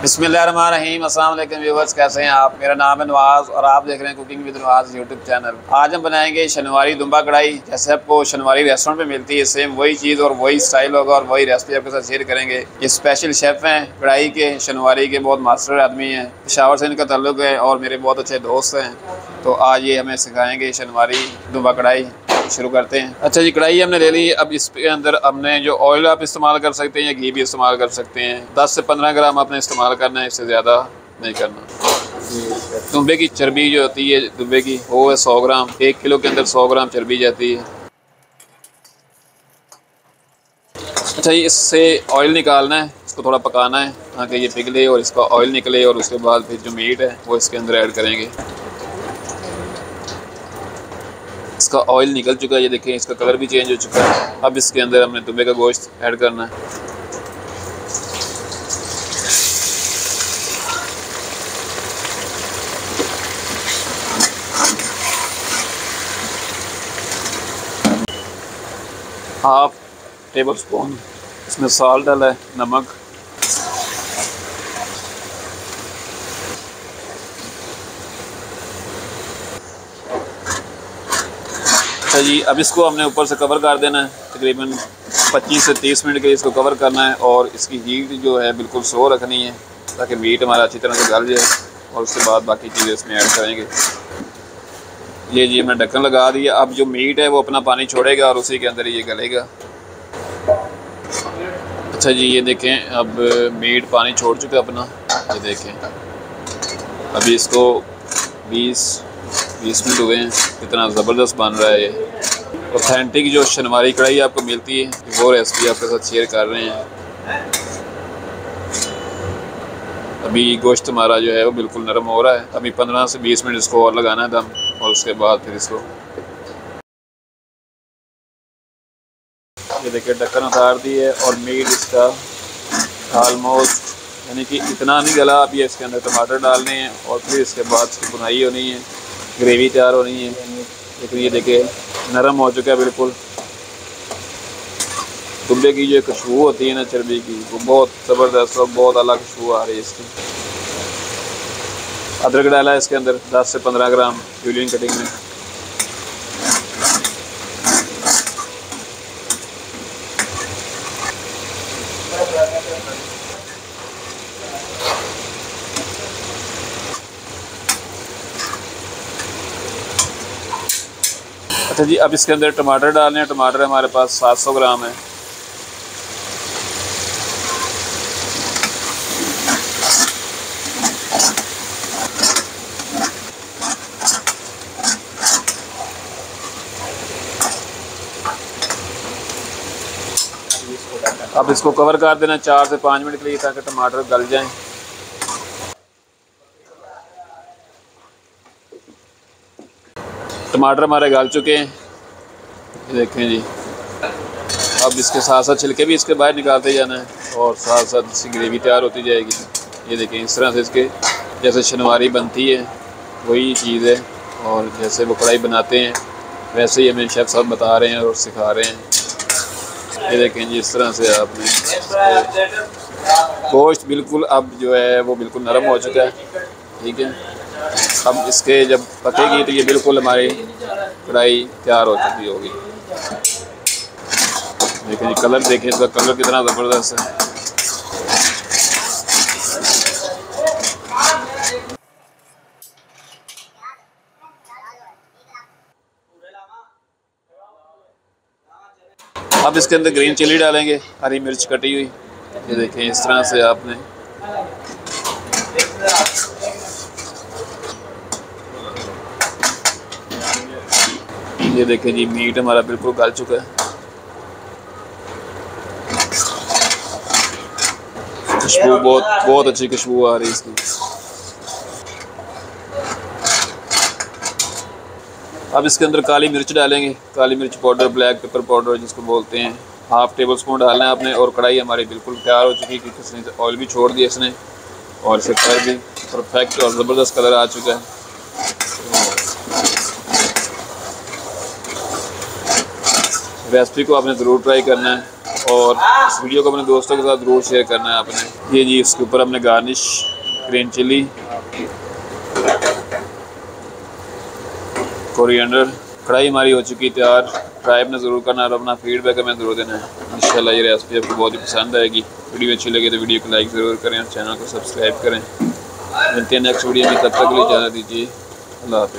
अस्सलाम वालेकुम व्यूवर्स, कैसे हैं आप? मेरा नाम है नवाज़ और आप देख रहे हैं cooking with Nawaz YouTube channel. आज हम बनाएँगे शनवारी दुम्बा कढ़ाई। जैसे आपको शनवारी रेस्टोरेंट पे मिलती है सेम वही चीज़ और वही स्टाइल होगा और वही रेसिपी आपके साथ शेयर करेंगे। ये स्पेशल शेफ़ हैं, कढ़ाई के, शनवारी के बहुत मास्टर आदमी हैं। पेशावर से इनका तल्लुक है और मेरे बहुत अच्छे दोस्त हैं। तो आज ये हमें सिखाएँगे शनवारी दुम्बा कढ़ाई। शुरू करते हैं। अच्छा जी, कढ़ाई हमने ले ली। अब इसके अंदर हमने जो ऑयल आप इस्तेमाल कर सकते हैं या घी भी इस्तेमाल कर सकते हैं। 10 से 15 ग्राम आपने इस्तेमाल करना है, इससे ज़्यादा नहीं करना। दुम्बे की चर्बी जो होती है दुम्बे की, वो है सौ ग्राम। एक किलो के अंदर सौ ग्राम चर्बी जाती है। अच्छा जी, इससे ऑयल निकालना है, इसको थोड़ा पकाना है, ताकि ये पिघले और इसका ऑयल निकले और उसके बाद फिर जो मीट है, वो इसके अंदर ऐड करेंगे। इसका ऑयल निकल चुका है, ये देखें, इसका कलर भी चेंज हो चुका है। अब इसके अंदर हमने दुबे का गोश्त ऐड करना है। हाफ़ टेबल स्पून इसमें साल डाला है, नमक। अच्छा जी, अब इसको हमने ऊपर से कवर कर देना है। तकरीबन 25 से 30 मिनट के लिए इसको कवर करना है और इसकी हीट जो है बिल्कुल स्लो रखनी है ताकि मीट हमारा अच्छी तरह से गल जाए और उसके बाद बाकी चीज़ें इसमें ऐड करेंगे। ये जी, हमने ढक्कन लगा दिया अब जो मीट है वो अपना पानी छोड़ेगा और उसी के अंदर ये गलेगा। अच्छा जी, ये देखें, अब मीट पानी छोड़ चुका अपना। ये देखें, अभी इसको 20 बीस मिनट हुए हैं। इतना ज़बरदस्त बन रहा है ये। ऑथेंटिक जो शनवारी कढ़ाई आपको मिलती है, वो रेसिपी आपके साथ शेयर कर रहे हैं। अभी गोश्त हमारा जो है, वो बिल्कुल नरम हो रहा है। अभी पंद्रह से बीस मिनट इसको और लगाना है दम, और उसके बाद फिर इसको। ये देखिए, ढक्कन उतार दी है, और मीट इसका ऑलमोस्ट यानी कि इतना नहीं गला अभी इसके अंदर टमाटर डालने हैं, और फिर इसके बाद इसकी बुनाई होनी है। ग्रेवी तैयार हो रही है। लेकिन ये देखिए नरम हो चुका है बिल्कुल। दुबे की जो खुशबू होती है ना चर्बी की, वो बहुत ज़बरदस्त और बहुत अलग खुशबू आ रही है इसकी। अदरक डाला है इसके अंदर 10 से 15 ग्राम जूलियन कटिंग में। अच्छा जी, अब इसके अंदर टमाटर डालने हैं। टमाटर हमारे पास 700 ग्राम है। अब इसको कवर कर देना चार से पाँच मिनट के लिए ताकि टमाटर गल जाएँ। टमाटर हमारे गल चुके हैं। ये देखें जी। अब इसके साथ साथ छिलके भी इसके बाहर निकालते जाना है और साथ साथ इसकी ग्रेवी तैयार होती जाएगी। ये देखें, इस तरह से इसके जैसे शनवारी बनती है, वही चीज़ है और जैसे वो कढ़ाई बनाते हैं, वैसे ही हमें शेफ़ साहब बता रहे हैं और सिखा रहे हैं। ये देखें जी, इस तरह से आपने गोश्त बिल्कुल अब जो है वो बिल्कुल नरम हो चुका है। ठीक है? अब इसके जब पकेगी तो ये बिल्कुल हमारी कढ़ाई तैयार हो चुकी होगी। देखिए जी, कलर देखें इसका कलर कितना ज़बरदस्त है। अब इसके अंदर ग्रीन चिली डालेंगे, हरी मिर्च कटी हुई। ये देखें इस तरह से आपने ये देखें जी मीट हमारा बिल्कुल गल चुका है। खुशबू बहुत बहुत अच्छी खुशबू आ रही है इसकी। अब इसके अंदर काली मिर्च डालेंगे। काली मिर्च पाउडर ब्लैक पेपर पाउडर जिसको बोलते हैं। हाफ़ टेबल स्पून डालना है आपने और कढ़ाई हमारी बिल्कुल तैयार हो चुकी है क्योंकि इसने ऑयल भी छोड़ दिया इसने। और इसे कलर भी परफेक्ट और ज़बरदस्त कलर आ चुका है। रेसिपी को आपने ज़रूर ट्राई करना है और इस वीडियो को अपने दोस्तों के साथ ज़रूर शेयर करना है आपने। ये जी, इसके ऊपर हमने गार्निश ग्रीन चिली कोरिएंडर कढ़ाई हमारी हो चुकी तैयार। ट्राई अपने ज़रूर करना और अपना फीडबैक हमें ज़रूर देना है। इंशाल्लाह ये रेसिपी आपको बहुत ही पसंद आएगी। वीडियो अच्छी लगे तो वीडियो को लाइक ज़रूर करें और चैनल को सब्सक्राइब करें। मिलते हैं नेक्स्ट वीडियो में, तब तक के लिए जाना दीजिए। अल्लाह हाफिज़।